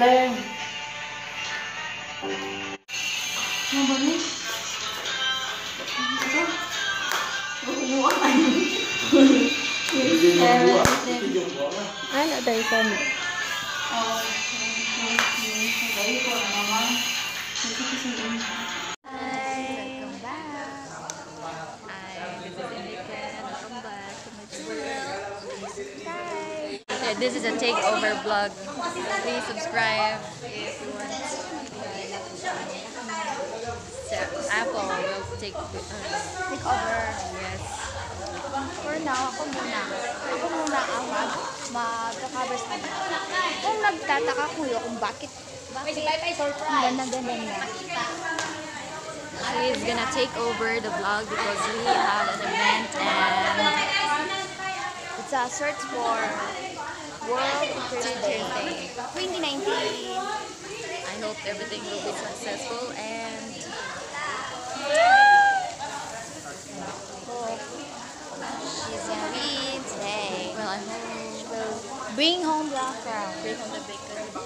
Đây không bấm đi Nó bấm đi Em Ai đã đầy con nữa Ờ Đấy con là nó Đấy con là nó Okay, this is a takeover vlog. Please subscribe if you want. So, Apple will take uh, Take over. yes. For now, ako muna. Ako muna ang mag magka-cover sa. Kung nagtataka kuya kung bakit bakit ganda-ganda niya. She's gonna take over the vlog because we have an event and It's a search for World Teacher's Day Day. 2019. I hope everything will be successful and she's gonna win today. well I hope She will bring home the crown. bring home the bacon.